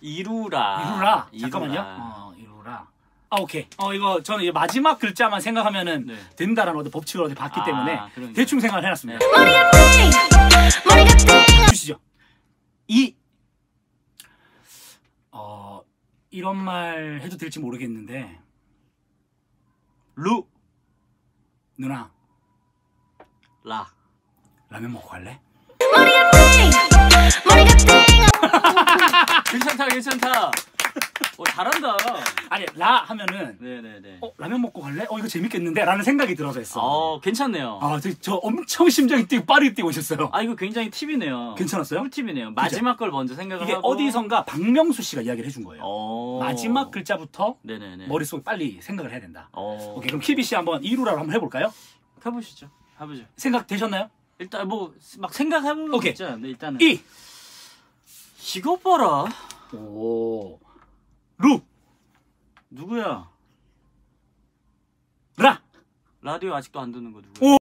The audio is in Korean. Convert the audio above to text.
이루라. 이루라. 이루라. 잠깐만요. 어, 이루라. 아, 오케이. 어, 이거 저는 이 마지막 글자만 생각하면은 네. 된다라는 어떤 법칙을 어디 봤기 아, 때문에 그러니까요. 대충 생각을 해놨습니다. 네. 머리가 띵 머리가 띵 주시죠. 이, 어, 이런 말 해도 될지 모르겠는데, 루. 누나, 라. 라면 먹고 갈래? 머리가 띵 괜찮다, 괜찮다. 어, 잘한다. 아니, 라 하면은, 네네네. 어, 라면 먹고 갈래? 어, 이거 재밌겠는데? 라는 생각이 들어서 했어. 어, 괜찮네요. 아, 저, 저 엄청 심장이 뛰고 빠르게 뛰고 오셨어요. 아, 이거 굉장히 팁이네요. 괜찮았어요? 꿀팁이네요. 마지막 걸 먼저 생각을 이게 하고. 어디선가 박명수 씨가 이야기를 해준 거예요. 어. 마지막 글자부터 네네네. 머릿속에 빨리 생각을 해야 된다. 어. 오케이, 그럼 키비 씨 한번 이루라로 한번 해볼까요? 해보시죠. 해보죠. 생각 되셨나요? 일단 뭐 막 생각해보는 거 오케이. 있잖아요. 근데 일단은 이, 이거 봐라. 오, 루, 누구야? 라. 라디오 아직도 안 듣는 거 누구야? 오,